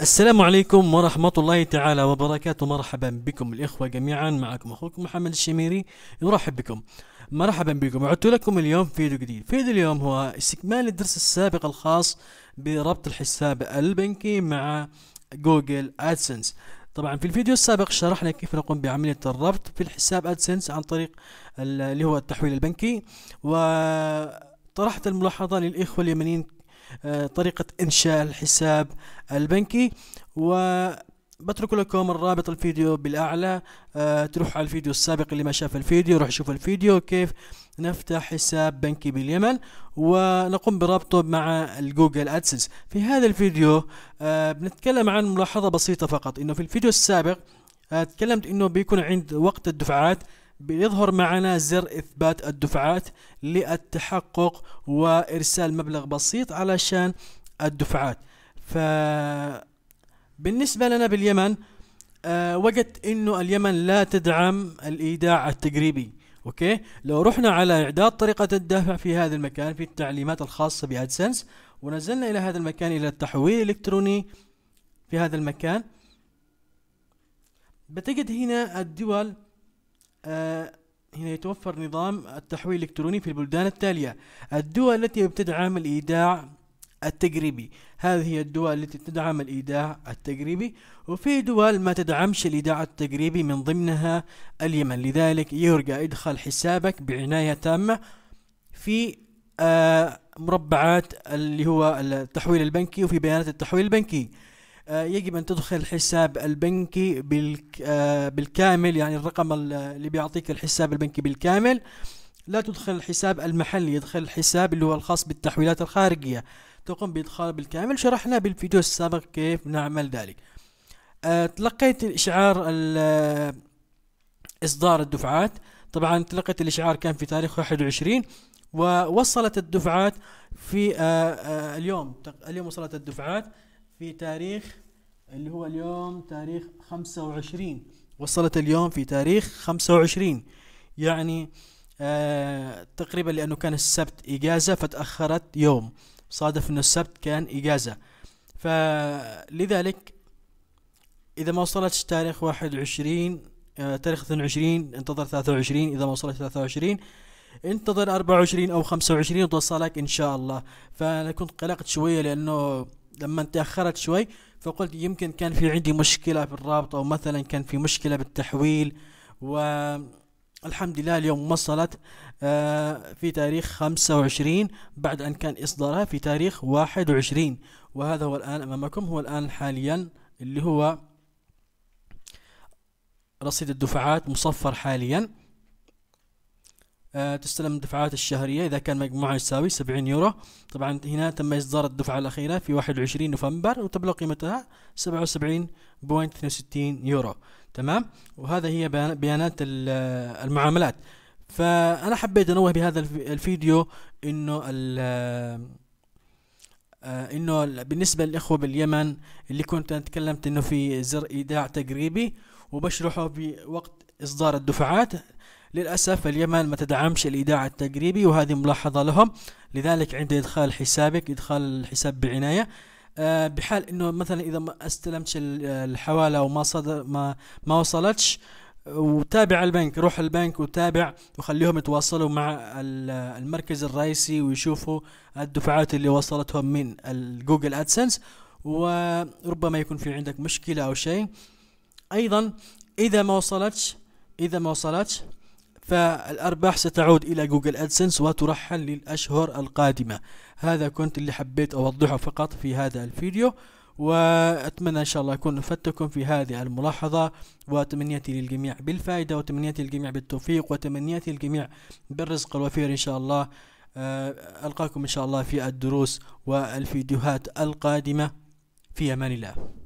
السلام عليكم ورحمة الله تعالى وبركاته. مرحبا بكم الإخوة جميعا. معكم أخوكم محمد الشميري. يرحب بكم. مرحبا بكم. عدت لكم اليوم فيديو جديد. فيديو اليوم هو استكمال الدرس السابق الخاص بربط الحساب البنكي مع جوجل آدسنس. طبعا في الفيديو السابق شرحنا كيف نقوم بعملية الربط في الحساب آدسنس عن طريق اللي هو التحويل البنكي. وطرحت الملاحظة للإخوة اليمنيين طريقة إنشاء الحساب البنكي وبترك لكم الرابط الفيديو بالأعلى. أه تروح على الفيديو السابق اللي ما شاف الفيديو روح شوف الفيديو كيف نفتح حساب بنكي باليمن. ونقوم بربطه مع الجوجل آدسنس. في هذا الفيديو أه بنتكلم عن ملاحظة بسيطة فقط إنه في الفيديو السابق أه تكلمت إنه بيكون عند وقت الدفعات بيظهر معنا زر إثبات الدفعات للتحقق وإرسال مبلغ بسيط علشان الدفعات. ف بالنسبة لنا باليمن أه وجدت إنه اليمن لا تدعم الإيداع التقريبي أوكي؟ لو رحنا على إعداد طريقة الدفع في هذا المكان في التعليمات الخاصة بأدسنس ونزلنا إلى هذا المكان إلى التحويل الإلكتروني في هذا المكان بتجد هنا الدول هنا يتوفر نظام التحويل الإلكتروني في البلدان التالية. الدول التي بتدعم الإيداع التقريبي هذه هي الدول التي تدعم الإيداع التقريبي وفي دول ما تدعمش الإيداع التقريبي من ضمنها اليمن. لذلك يرجى إدخال حسابك بعناية تامة في آه، مربعات اللي هو التحويل البنكي وفي بيانات التحويل البنكي. آه، يجب أن تدخل الحساب البنكي آه، بالكامل يعني الرقم اللي بيعطيك الحساب البنكي بالكامل. لا تدخل الحساب المحلي يدخل الحساب اللي هو الخاص بالتحويلات الخارجية. تقوم بإدخال بالكامل. شرحنا بالفيديو السابق كيف نعمل ذلك. آه، تلقيت الإشعار إصدار الدفعات. طبعا تلقيت الإشعار كان في تاريخ 21 ووصلت الدفعات في اليوم. اليوم وصلت الدفعات في تاريخ اللي هو اليوم تاريخ 25 وصلت اليوم في تاريخ 25 يعني آه تقريبا لأنه كان السبت إجازة فتأخرت يوم. صادف أنه السبت كان إجازة. فلذلك إذا ما وصلتش تاريخ 21 آه تاريخ 22 انتظر 23 إذا ما وصلت 23 انتظر 24 أو 25 وتوصلك إن شاء الله. فأنا كنت قلقت شوية لأنه لما تأخرت شوي فقلت يمكن كان في عندي مشكلة في الرابط أو مثلا كان في مشكلة بالتحويل والحمد لله اليوم وصلت آه، في تاريخ 25 بعد أن كان إصدارها في تاريخ 21 وهذا هو الآن أمامكم هو الآن حاليا اللي هو رصيد الدفعات مصفر حاليا. تستلم الدفعات الشهرية. إذا كان مجموعها يساوي 70 يورو. طبعا هنا تم إصدار الدفعة الأخيرة في 21 نوفمبر وتبلغ قيمتها 77.62 يورو. تمام؟ وهذا هي بيانات المعاملات. فأنا حبيت أنوه بهذا الفيديو إنه آه، إنه بالنسبة للإخوة باليمن اللي كنت أنا تكلمت إنه في زر إيداع تقريبي وبشرحه بوقت إصدار الدفعات. للأسف اليمن ما تدعمش الإيداع التقريبي وهذه ملاحظة لهم. لذلك عند إدخال حسابك إدخال الحساب بعناية. آه، بحال إنه مثلا إذا ما استلمتش الحوالة وما صدر ما ما وصلتش وتابع البنك روح البنك وتابع وخليهم يتواصلوا مع المركز الرئيسي ويشوفوا الدفعات اللي وصلتهم من الجوجل أدسنس وربما يكون في عندك مشكلة أو شيء. أيضا إذا ما وصلتش إذا ما وصلتش فالأرباح ستعود إلى جوجل أدسنس وترحل للأشهر القادمة. هذا كنت اللي حبيت أوضحه فقط في هذا الفيديو وأتمنى إن شاء الله أكون أفدتكم في هذه الملاحظة. وتمنياتي للجميع بالفائدة وتمنياتي للجميع بالتوفيق وتمنياتي للجميع بالرزق الوفير إن شاء الله. آه، ألقاكم إن شاء الله في الدروس والفيديوهات القادمة. في أمان الله.